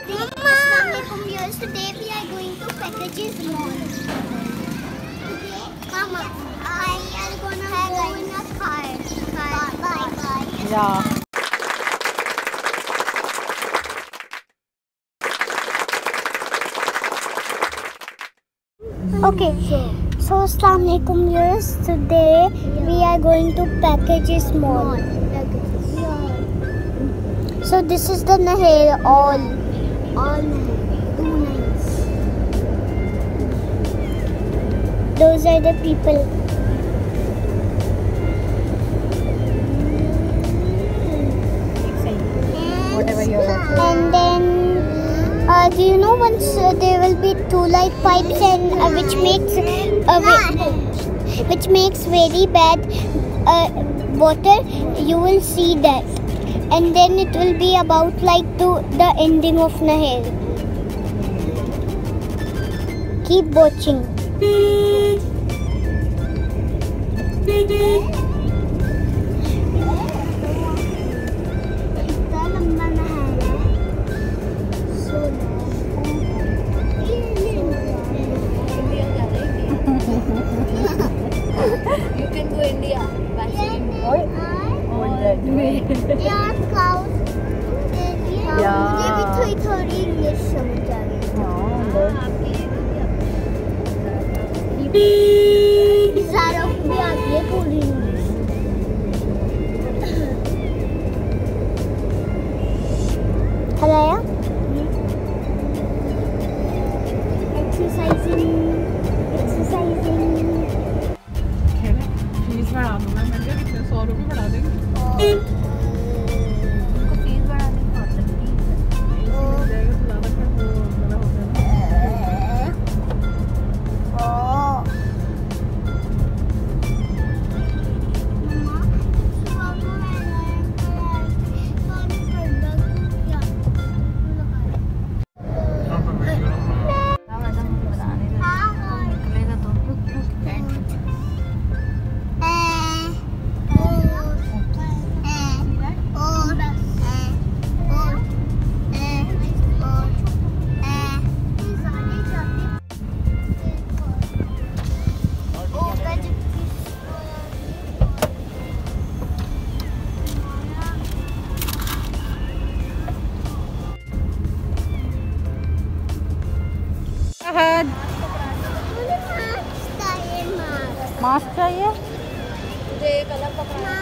Assalamualaikum viewers. Today we are going to Packages Mall. Today, Mama, I am gonna go in a car. car. Bye bye. Yeah. Okay, so Assalamualaikum viewers. Today we are going to Packages Mall. So this is the Nahir all. All two lines. Those are the people. Whatever you're watching. And then, uh, do you know once uh, there will be two light pipes and uh, which makes uh, whi- which makes very bad uh, water, you will see that, and then it will be about like to the ending of Nahir. Keep watching. Mask चाहिए? मुझे एक अलग कपड़ा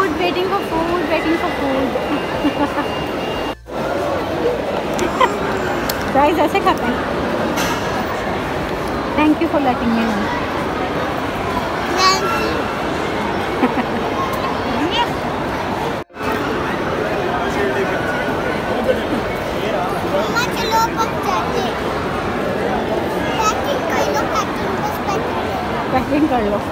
food, waiting for food, waiting for food. Guys, ऐसे खाते हैं thank you for letting me packing कर लो